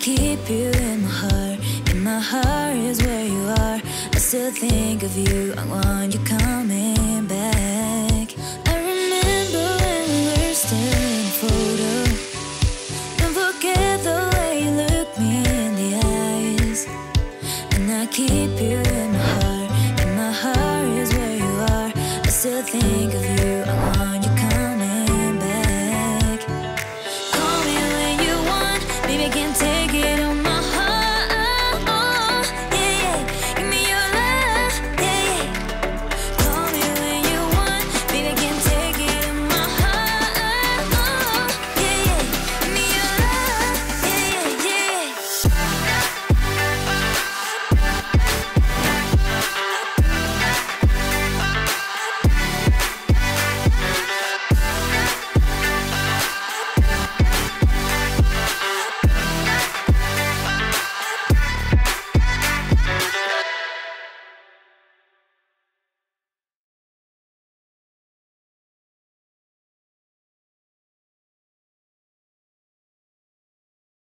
keep you in my heart. In my heart is where you are. I still think of you. I want you coming back. I remember when we were still in photo. Don't forget the way you looked me in the eyes. And I keep you in my